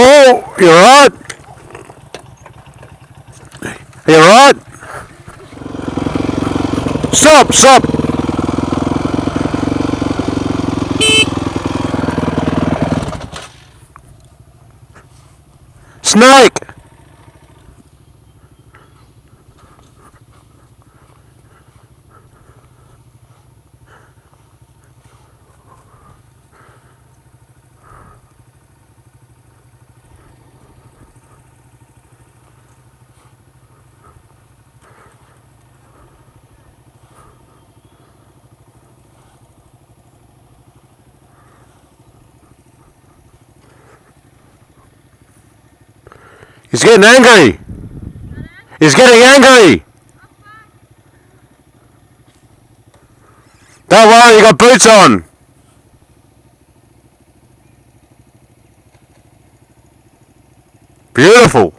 Oh, you're right. You're right. Stop, stop. Snake. He's getting angry. He's getting angry. Don't worry, you got boots on. Beautiful.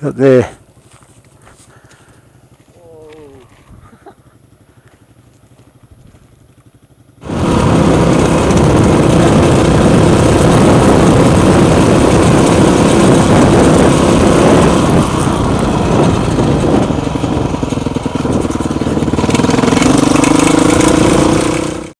さ、